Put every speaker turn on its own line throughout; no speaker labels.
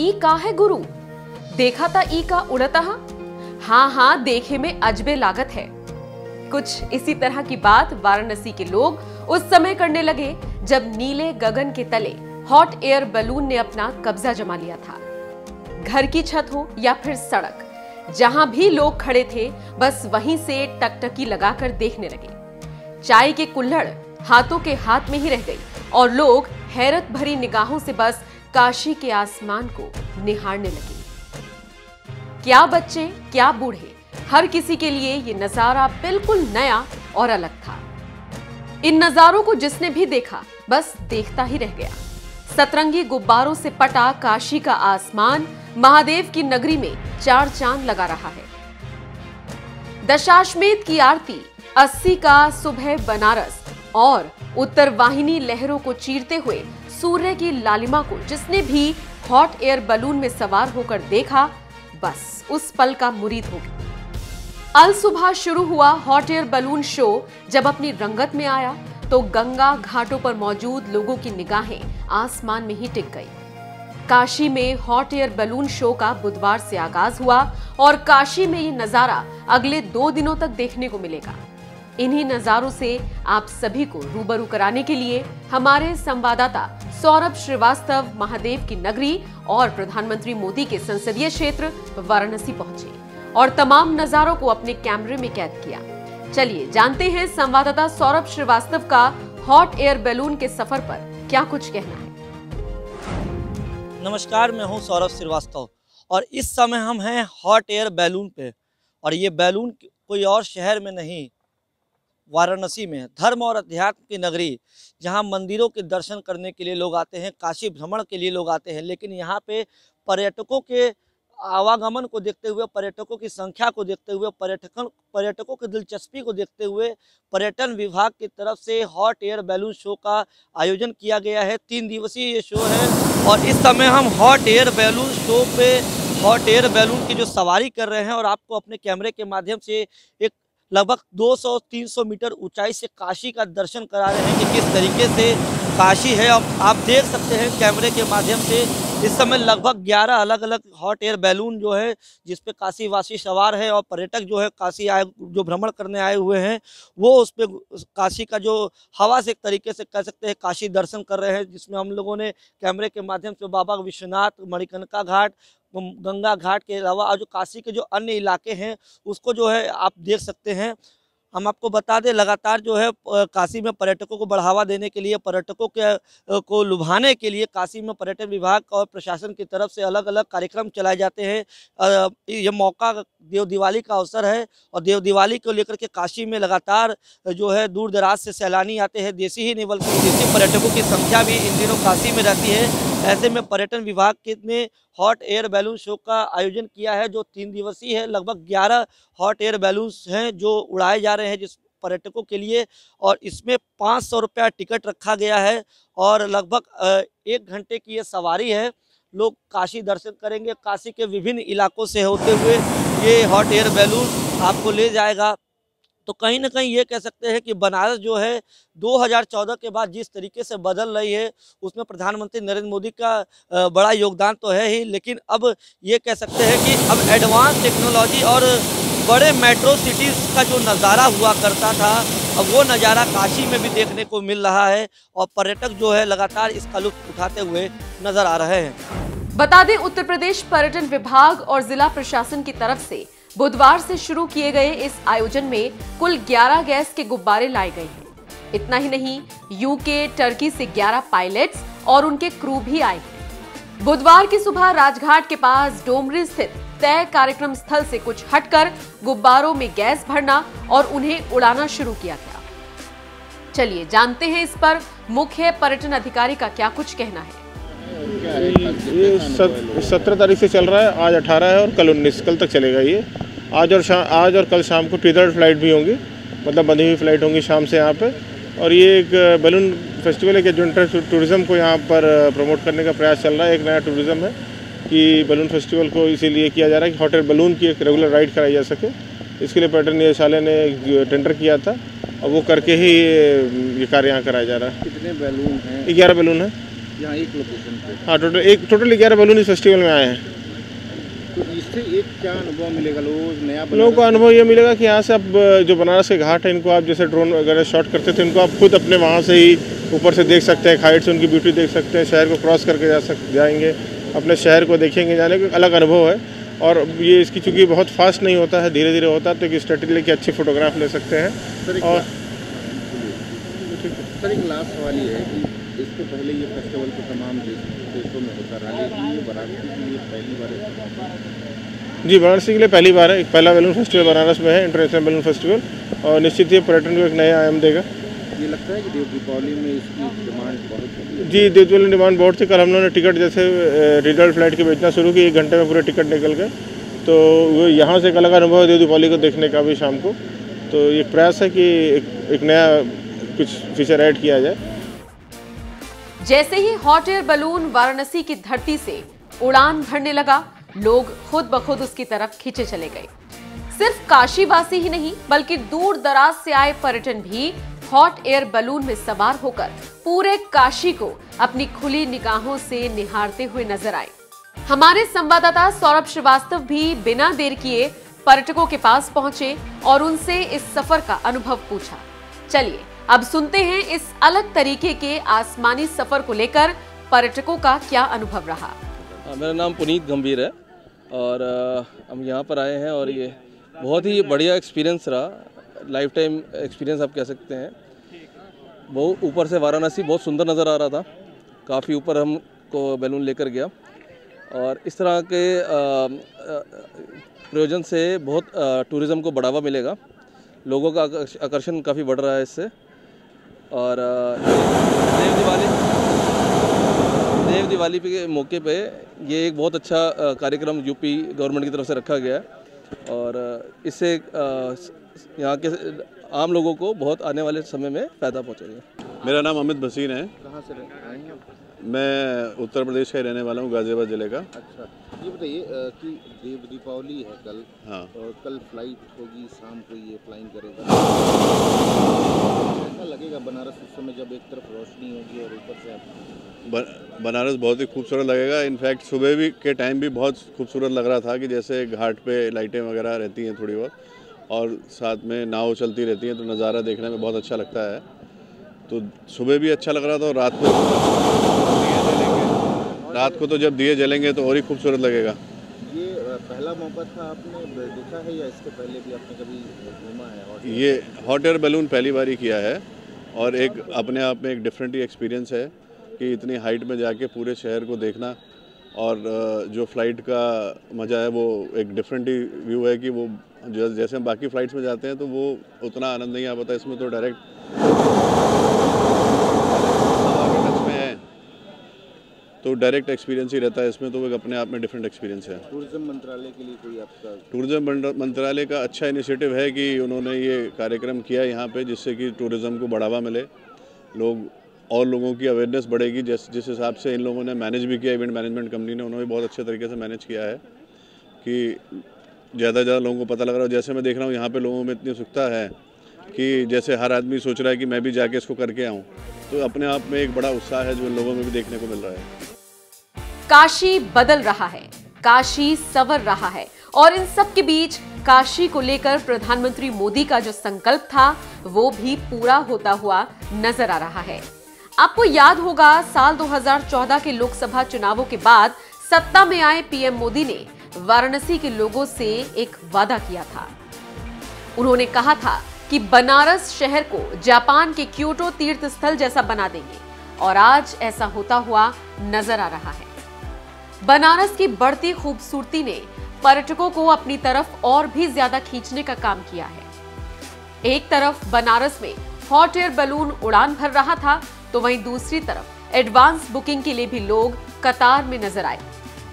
ई का है गुरु। देखा था ई का उड़ता हाँ हाँ देखे में अजबे लागत है। कुछ इसी तरह की बात वाराणसी के लोग उस समय करने लगे, जब नीले गगन के तले हॉट एयर बैलून ने अपना कब्जा जमा लिया था। घर की छत हो या फिर सड़क, जहाँ भी लोग खड़े थे, बस वहीं से टकटकी लगाकर देखने लगे। चाय के कुल्हड़ हाथों के हाथ में ही रह गई और लोग हैरत भरी निगाहों से बस काशी के आसमान को निहारने लगे। क्या बच्चे, क्या बूढ़े, हर किसी के लिए ये नज़ारा बिल्कुल नया और अलग था। इन नजारों को जिसने भी देखा, बस देखता ही रह गया। सतरंगी गुब्बारों से पटा काशी का आसमान महादेव की नगरी में चार चाँद लगा रहा है। दशाश्मेध की आरती अस्सी का सुबह बनारस और उत्तर वाहिनी लहरों को चीरते हुए सूर्य की लालिमा को जिसने भी हॉट एयर बलून में सवार होकर देखा, बस उस पल का मुरीद हो गया। अल सुबह शुरू हुआ हॉट एयर बलून शो जब अपनी रंगत में आया तो गंगा घाटों पर मौजूद लोगों की निगाहें आसमान में ही टिक गई। काशी में हॉट एयर बैलून शो का बुधवार से आगाज़ हुआ और काशी में ये नज़ारा अगले दो दिनों तक देखने को मिलेगा। इन्हीं नजारों से आप सभी को रूबरू कराने के लिए हमारे संवाददाता सौरभ श्रीवास्तव, महादेव की नगरी और प्रधानमंत्री मोदी के संसदीय क्षेत्र वाराणसी पहुँचे और तमाम नजारों को अपने कैमरे में कैद किया। चलिए जानते हैं संवाददाता सौरभ श्रीवास्तव का हॉट एयर बैलून के सफ़र पर क्या कुछ कहना है।
नमस्कार, मैं हूँ सौरभ श्रीवास्तव और इस समय हम हैं हॉट एयर बैलून पे और ये बैलून कोई और शहर में नहीं वाराणसी में धर्म और अध्यात्म की नगरी, जहाँ मंदिरों के दर्शन करने के लिए लोग आते हैं, काशी भ्रमण के लिए लोग आते हैं, लेकिन यहाँ पे पर्यटकों के आवागमन को देखते हुए, पर्यटकों की संख्या को देखते हुए पर्यटकों पर्यटकों की दिलचस्पी को देखते हुए पर्यटन विभाग की तरफ़ से हॉट एयर बैलून शो का आयोजन किया गया है। तीन दिवसीय ये शो है और इस समय हम हॉट एयर बैलून शो पे, हॉट एयर बैलून की जो सवारी कर रहे हैं और आपको अपने कैमरे के माध्यम से एक लगभग 200-300 मीटर ऊंचाई से काशी का दर्शन करा रहे हैं कि किस तरीके से काशी है। आप देख सकते हैं कैमरे के माध्यम से इस समय लगभग 11 अलग अलग हॉट एयर बैलून जो है जिस पे काशी वासी सवार है और पर्यटक जो है, काशी आए, जो भ्रमण करने आए हुए हैं, वो उस पर काशी का जो हवा से एक तरीके से कह सकते हैं, काशी दर्शन कर रहे हैं, जिसमें हम लोगों ने कैमरे के माध्यम से बाबा विश्वनाथ मणिकनका घाट गंगा घाट के अलावा जो काशी के जो अन्य इलाके हैं, उसको जो है आप देख सकते हैं। हम आपको बता दें, लगातार जो है काशी में पर्यटकों को बढ़ावा देने के लिए, पर्यटकों के को लुभाने के लिए काशी में पर्यटन विभाग और प्रशासन की तरफ़ से अलग अलग कार्यक्रम चलाए जाते हैं। ये मौका देव दिवाली का अवसर है और देव दिवाली को लेकर के काशी में लगातार जो है, दूर दराज से सैलानी आते हैं। देसी ही नहीं बल्कि विदेशी पर्यटकों की संख्या भी इन दिनों काशी में रहती है। ऐसे में पर्यटन विभाग ने हॉट एयर बैलून शो का आयोजन किया है, जो तीन दिवसीय है, लगभग ग्यारह हॉट एयर बैलून्स हैं जो उड़ाए जा रहे हैं जिस पर्यटकों के लिए और इसमें पाँच सौ रुपया टिकट रखा गया है और लगभग एक घंटे की ये सवारी है। लोग काशी दर्शन करेंगे। काशी के विभिन्न इलाकों से होते हुए ये हॉट एयर बैलून आपको ले जाएगा। तो कहीं ना कहीं ये कह सकते हैं कि बनारस जो है 2014 के बाद जिस तरीके से बदल रही है, उसमें प्रधानमंत्री नरेंद्र मोदी का बड़ा योगदान तो है ही, लेकिन अब ये कह सकते हैं कि अब एडवांस टेक्नोलॉजी और बड़े मेट्रो सिटीज़ का जो नज़ारा हुआ करता था, अब वो नज़ारा काशी में भी देखने को मिल रहा है और पर्यटक जो है लगातार इसका लुत्फ उठाते हुए नज़र आ रहे हैं।
बता दें, उत्तर प्रदेश पर्यटन विभाग और जिला प्रशासन की तरफ़ से बुधवार से शुरू किए गए इस आयोजन में कुल 11 गैस के गुब्बारे लाए गए हैं। इतना ही नहीं यूके टर्की से 11 पायलट्स और उनके क्रू भी आए हैं। बुधवार की सुबह राजघाट के पास डोमरी स्थित तय कार्यक्रम स्थल से कुछ हटकर गुब्बारों में गैस भरना और उन्हें उड़ाना शुरू किया गया। चलिए, जानते हैं इस पर मुख्य पर्यटन अधिकारी का क्या कुछ कहना है।
ये सत्रह तारीख से चल रहा है, आज अठारह है और कल उन्नीस, कल तक चलेगा ये। आज और शाम आज और कल शाम को ट्विटर फ़्लाइट भी होंगी मतलब बंधी हुई फ़्लाइट होंगी शाम से यहाँ पे। और ये एक बैलून फेस्टिवल है कि जो टूरिज़्म को यहाँ पर प्रमोट करने का प्रयास चल रहा है, एक नया टूरिज़्म है। कि बलून फेस्टिवल को इसीलिए किया जा रहा है कि हॉट एयर बैलून की एक रेगुलर राइड कराई जा सके। इसके लिए पर्यटन निदेशालय ने टेंडर किया था। और वो करके ही ये कार्य यहाँ कराया जा रहा है।
कितने बैलून हैं?
ग्यारह बैलून है।
यहाँ एक लोकेशन पे।
हाँ टोटल एक टोटल ग्यारह बैलून इस फेस्टिवल में आए हैं।
तो इससे एक क्या अनुभव मिलेगा? लोग नया
लोगों को अनुभव ये मिलेगा कि यहाँ से अब जो बनारस के घाट है इनको आप जैसे ड्रोन वगैरह शॉट करते थे इनको आप खुद अपने वहाँ से ही ऊपर से देख सकते हैं हाइट से उनकी ब्यूटी देख सकते हैं शहर को क्रॉस करके जा सक जाएँगे। अपने शहर को देखेंगे जाने का एक अलग अनुभव है। और ये इसकी चूँकि बहुत फास्ट नहीं होता है धीरे धीरे होता है तो एक स्ट्रेटजी लेके अच्छे फोटोग्राफ ले सकते हैं। और
सर एक लास्ट सवाल ये है कि इसके पहले ये फेस्टिवल तो तमाम देशों में होता रहा लेकिन ये वाराणसी के लिए पहली बार
जी वाराणसी के लिए पहली बार है। एक पहला बैलून फेस्टिवल बनारस में है इंटरनेशनल बैलून फेस्टिवल और निश्चित ही पर्यटन को एक नया आयाम देगा।
ये लगता है कि दीपावली में इसकी डिमांड बहुत
जी देवतुल डिमांड बहुत थी कल हम लोगों ने टिकट जैसे रिज़ल्ट फ़्लाइट के बेचना शुरू की एक घंटे में पूरे टिकट निकल गए। तो वो यहाँ से एक अलग अनुभव है दीपावली को देखने का भी शाम को। तो ये प्रयास है कि एक, एक नया कुछ फीचर ऐड किया जाए।
जैसे ही हॉट एयर बलून वाराणसी की धरती से उड़ान भरने लगा लोग खुद ब खुद उसकी तरफ़ खींचे चले गए। सिर्फ़ काशीवासी ही नहीं बल्कि दूर दराज से आए पर्यटन भी हॉट एयर बलून में सवार होकर पूरे काशी को अपनी खुली निगाहों से निहारते हुए नज़र आए। हमारे संवाददाता सौरभ श्रीवास्तव भी बिना देर किए पर्यटकों के पास पहुँचे और उनसे इस सफ़र का अनुभव पूछा। चलिए अब सुनते हैं इस अलग तरीके के आसमानी सफ़र को लेकर पर्यटकों का क्या अनुभव रहा।
हाँ, मेरा नाम पुनीत गंभीर है और हम यहाँ पर आए हैं और ये बहुत ही बढ़िया एक्सपीरियंस रहा। लाइफ टाइम एक्सपीरियंस आप कह सकते हैं। बहुत ऊपर से वाराणसी बहुत सुंदर नज़र आ रहा था। काफ़ी ऊपर हमको बैलून लेकर गया। और इस तरह के प्रयोजन से बहुत टूरिज़्म को बढ़ावा मिलेगा। लोगों का आकर्षण काफ़ी बढ़ रहा है इससे। और देव दिवाली देव दिवाली के मौके पे ये एक बहुत अच्छा कार्यक्रम यूपी गवर्नमेंट की तरफ़ से रखा गया है। और इससे यहाँ के आम लोगों को बहुत आने वाले समय में फ़ायदा पहुँचेगा
मेरा नाम अमित भसीन है।
कहाँ से रह- आए आप?
मैं उत्तर प्रदेश का रहने वाला हूँ गाज़ियाबाद ज़िले का।
अच्छा। ये बताइए कि देव दीपावली है कल
हाँ।
और कल फ़्लाइट होगी शाम को ये फ्लाइंग करेगा। ऐसा लगेगा बनारस उस समय जब एक तरफ़ रोशनी होगी और ऊपर से आप
बनारस बहुत ही खूबसूरत लगेगा। इनफैक्ट सुबह भी के टाइम भी बहुत खूबसूरत लग रहा था कि जैसे घाट पे लाइटें वगैरह रहती हैं थोड़ी बहुत। और साथ में नाव चलती रहती हैं तो नज़ारा देखने में बहुत अच्छा लगता है। तो सुबह भी अच्छा लग रहा था और रात को रात को तो जब दिए जलेंगे तो और ही खूबसूरत लगेगा।
ये पहला मौका था आपने देखा है या इसके पहले भी आपने कभी घूमा है? और
ये हॉट एयर बैलून पहली बार ही किया है और एक अपने आप में एक डिफरेंट ही एक्सपीरियंस है कि इतनी हाइट में जाके पूरे शहर को देखना और जो फ़्लाइट का मज़ा है वो एक डिफरेंट ही व्यू है कि वो जो- जैसे हम बाकी फ़्लाइट्स में जाते हैं तो वो उतना आनंद नहीं आ पाता इसमें तो डायरेक्ट टच में है तो डायरेक्ट एक्सपीरियंस ही रहता है इसमें तो वो एक अपने आप में डिफरेंट एक्सपीरियंस है।
टूरिज़्म मंत्रालय के लिए कोई आपका
टूरिज़्म मंत्रालय का अच्छा इनिशिएटिव है कि उन्होंने ये कार्यक्रम किया यहाँ पे जिससे कि टूरिज़्म को बढ़ावा मिले। लोग और लोगों की अवेयरनेस बढ़ेगी जिस जिस हिसाब से इन लोगों ने मैनेज भी किया इवेंट मैनेजमेंट कंपनी ने उन्होंने बहुत अच्छे तरीके से मैनेज किया है कि ज़्यादा ज़्यादा लोगों को पता लग रहा है जैसे मैं देख रहा हूँ, यहाँ पे लोगों में इतनी उत्सुकता है कि जैसे हर आदमी सोच रहा है कि मैं भी जाके इसको करके आऊँ। तो अपने आप में एक बड़ा उत्साह है जो लोगों में भी देखने को मिल रहा है।
काशी बदल रहा है, काशी सवर रहा है और इन सब के बीच काशी को लेकर प्रधानमंत्री मोदी का जो संकल्प था, वो भी पूरा होता हुआ नज़र आ रहा है। आपको याद होगा, साल 2014 के लोकसभा चुनावों के बाद सत्ता में आए पीएम मोदी ने वाराणसी के लोगों से एक वादा किया था। उन्होंने कहा था कि बनारस शहर को जापान के क्योटो तीर्थ स्थल जैसा बना देंगे और आज ऐसा होता हुआ नज़र आ रहा है। बनारस की बढ़ती खूबसूरती ने पर्यटकों को अपनी तरफ़ और भी ज़्यादा खींचने का काम किया है। एक तरफ़ बनारस में हॉट एयर बलून उड़ान भर रहा था तो वहीं दूसरी तरफ़ एडवांस बुकिंग के लिए भी लोग कतार में नज़र आए।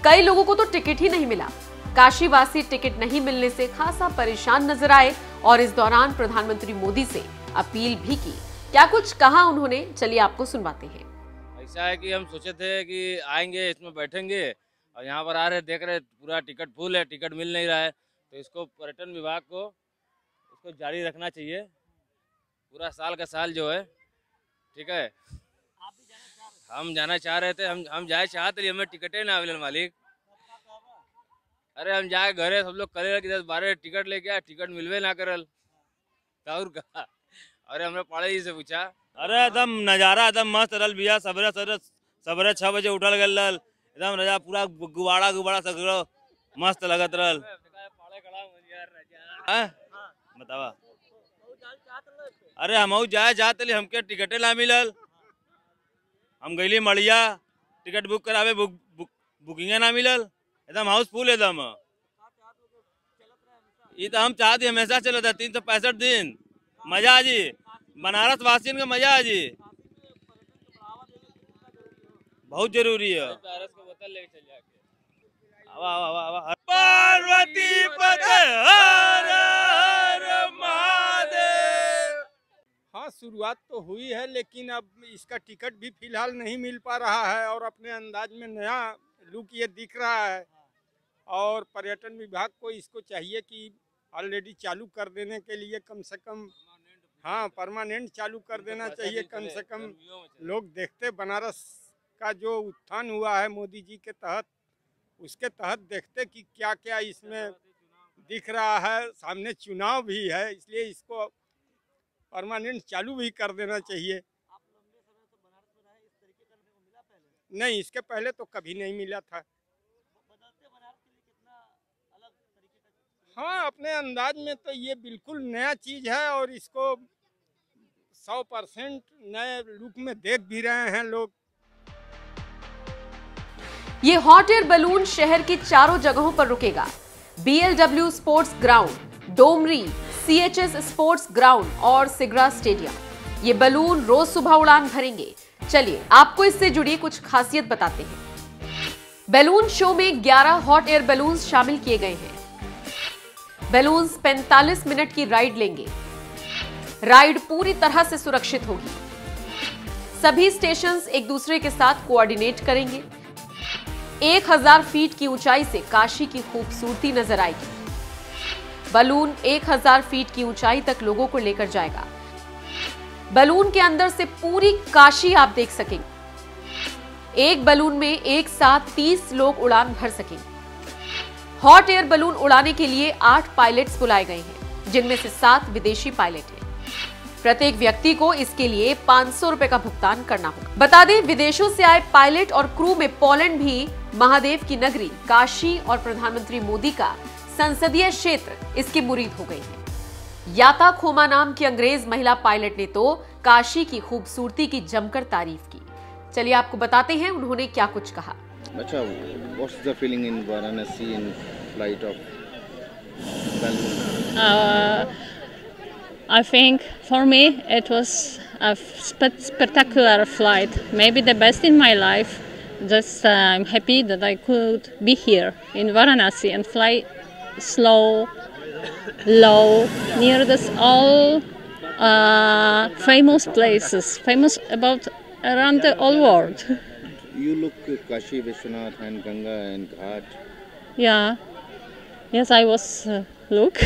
कई लोगों को तो टिकट ही नहीं मिला। काशीवासी टिकट नहीं मिलने से खासा परेशान नज़र आए और इस दौरान प्रधानमंत्री मोदी से अपील भी की। क्या कुछ कहा उन्होंने? चलिए आपको सुनवाते हैं।
ऐसा है कि हम सोचे थे कि आएँगे, इसमें बैठेंगे और यहाँ पर आ रहे, देख रहे, पूरा टिकट फुल है, टिकट मिल नहीं रहा है। तो इसको पर्यटन विभाग को, इसको जारी रखना चाहिए। पूरा साल का साल जो है, ठीक है? हम जाना चाह रहे थे, हम हम जाए चाहते हमें टिकटें ना मिले मालिक। अरे हम जाए, घरे सब लोग करे कि दस बारह टिकट लेके आए, टिकट मिलवे ना करल। और कहा अरे हमने पढ़े ही से पूछा। अरे एकदम नज़ारा, एकदम मस्त रहल भैया सवेरे सवेरे सवेरे छः बजे उठल गल रल एकदम नज़ारा पूरा गुबाड़ा गुबाड़ा सगरो मस्त लगत रहल। हाँ? बतावा। अरे हम जाए जाते हमके टिकटे ना मिलल। हम गईली मड़िया टिकट बुक करावे बुक, बुक बुकिंग ना मिलल। एकदम हाउसफुल एकदम। ये तो हम चाहते हमेशा चले थे तीन सौ पैंसठ दिन। मज़ा जी। बनारस वासियों का मज़ा है जी। बहुत ज़रूरी है। पार्वती पते हर हर महादेव।
हाँ शुरुआत तो हुई है लेकिन अब इसका टिकट भी फ़िलहाल नहीं मिल पा रहा है और अपने अंदाज में नया लुक ये दिख रहा है। और पर्यटन विभाग को इसको चाहिए कि ऑलरेडी चालू कर देने के लिए कम से कम हाँ परमानेंट चालू कर देना चाहिए कम से कम लोग देखते बनारस का जो उत्थान हुआ है मोदी जी के तहत उसके तहत देखते कि क्या क्या इसमें दिख रहा है सामने चुनाव भी है इसलिए इसको परमानेंट चालू भी कर देना चाहिए। नहीं इसके पहले तो कभी नहीं मिला था। हाँ अपने अंदाज में तो ये बिल्कुल नया चीज़ है और इसको सौ परसेंट नए लुक में देख भी रहे हैं लोग।
ये हॉट एयर बलून शहर की चारों जगहों पर रुकेगा। BLW sports ground Domri CHS sports ground और सिगरा स्टेडियम। ये बलून रोज सुबह उड़ान भरेंगे। चलिए, आपको इससे जुड़ी कुछ खासियत बताते हैं। बैलून शो में 11 हॉट एयर बैलून्स शामिल किए गए हैं। बैलून्स 45 मिनट की राइड लेंगे। राइड पूरी तरह से सुरक्षित होगी। सभी स्टेशन एक दूसरे के साथ कोऑर्डिनेट करेंगे। 1000 फीट की ऊंचाई से काशी की खूबसूरती नज़र आएगी। बलून 1000 फीट की ऊंचाई तक लोगों को लेकर जाएगा। बलून के अंदर से पूरी काशी आप देख सकेंगे। एक बलून में एक साथ 30 लोग उड़ान भर सकेंगे। हॉट एयर बलून उड़ाने के लिए आठ पायलट्स बुलाए गए हैं, जिनमें से सात विदेशी पायलट हैं। प्रत्येक व्यक्ति को इसके लिए पाँच सौ का भुगतान करना होगा। बता दें, विदेशों से आए पायलट और क्रू में पोलैंड भी महादेव की नगरी, काशी और प्रधानमंत्री मोदी का संसदीय क्षेत्र इसकी मुरीद हो गई है। याता खोमा नाम की अंग्रेज़ महिला पायलट ने तो काशी की खूबसूरती की जमकर तारीफ़ की। चलिए आपको बताते हैं उन्होंने क्या कुछ कहा।
अच्छा feeling in Varanasi in flight of
I think for me it was a flight maybe the best in my life just I am happy that I could be here in Varanasi and fly slow, low, near this all uh, famous places, famous about around the whole world.
you look uh, Kashi Vishwanath and Ganga and Ghat
Yeah. Yes, I was uh, look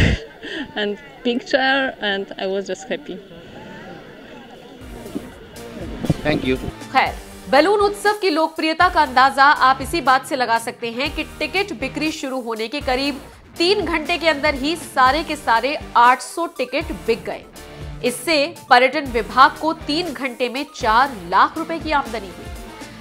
and picture, and I was just happy.
thank you
खैर balloon उत्सव की लोकप्रियता का अंदाज़ा आप इसी बात से लगा सकते हैं कि टिकट बिक्री शुरू होने के करीब तीन घंटे के अंदर ही सारे के सारे 800 टिकट बिक गए। इससे पर्यटन विभाग को तीन घंटे में चार लाख रुपए की आमदनी हुई।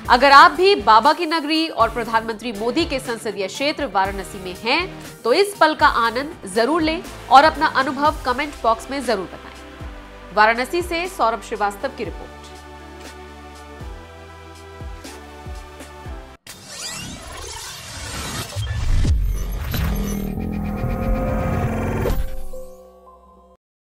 अगर आप भी बाबा की नगरी और प्रधानमंत्री मोदी के संसदीय क्षेत्र वाराणसी में हैं तो इस पल का आनंद ज़रूर लें और अपना अनुभव कमेंट बॉक्स में ज़रूर बताएँ। वाराणसी से सौरभ श्रीवास्तव की रिपोर्ट।